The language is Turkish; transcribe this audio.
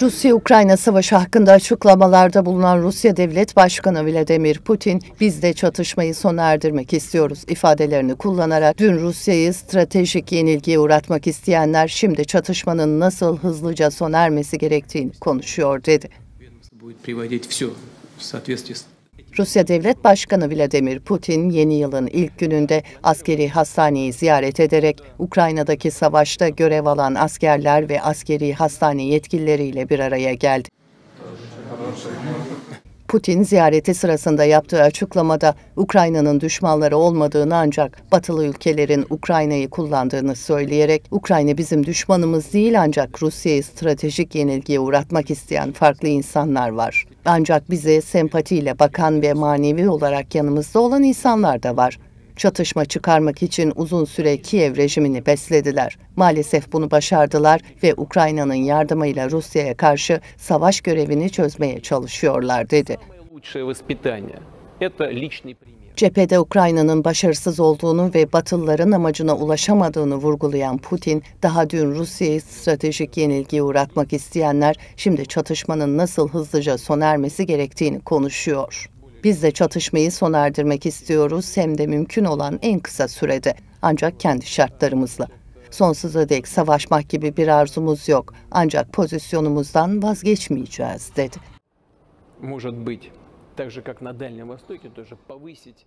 Rusya-Ukrayna savaşı hakkında açıklamalarda bulunan Rusya Devlet Başkanı Vladimir Putin, biz de çatışmayı sona erdirmek istiyoruz ifadelerini kullanarak dün Rusya'yı stratejik yenilgiye uğratmak isteyenler şimdi çatışmanın nasıl hızlıca sona ermesi gerektiğini konuşuyor dedi. Rusya Devlet Başkanı Vladimir Putin yeni yılın ilk gününde askeri hastaneyi ziyaret ederek Ukrayna'daki savaşta görev alan askerler ve askeri hastane yetkilileriyle bir araya geldi. Putin ziyareti sırasında yaptığı açıklamada Ukrayna'nın düşmanları olmadığını ancak batılı ülkelerin Ukrayna'yı kullandığını söyleyerek Ukrayna bizim düşmanımız değil ancak Rusya'yı stratejik yenilgiye uğratmak isteyen farklı insanlar var. Ancak bize sempatiyle bakan ve manevi olarak yanımızda olan insanlar da var. Çatışma çıkarmak için uzun süre Kiev rejimini beslediler. Maalesef bunu başardılar ve Ukrayna'nın yardımıyla Rusya'ya karşı savaş görevini çözmeye çalışıyorlar dedi. Cephede Ukrayna'nın başarısız olduğunu ve Batılıların amacına ulaşamadığını vurgulayan Putin, daha dün Rusya'yı stratejik yenilgiye uğratmak isteyenler şimdi çatışmanın nasıl hızlıca sona ermesi gerektiğini konuşuyor. Biz de çatışmayı sona erdirmek istiyoruz hem de mümkün olan en kısa sürede ancak kendi şartlarımızla. Sonsuza dek savaşmak gibi bir arzumuz yok ancak pozisyonumuzdan vazgeçmeyeceğiz dedi. Может быть, так же, как на Дальнем Востоке, тоже повысить